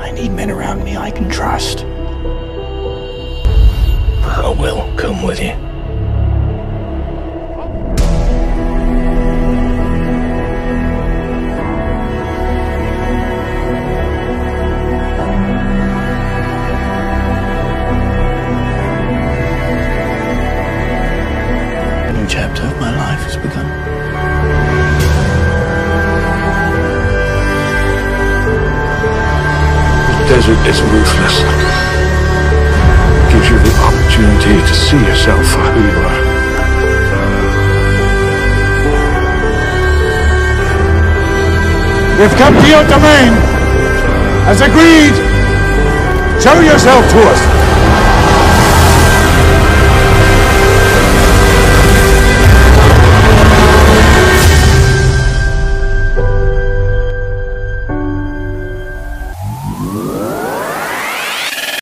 I need men around me I can trust. I will come with you. Chapter of my life has begun. The desert is ruthless. It gives you the opportunity to see yourself for who you are. We've come to your domain. As agreed, show yourself to us. Whoa.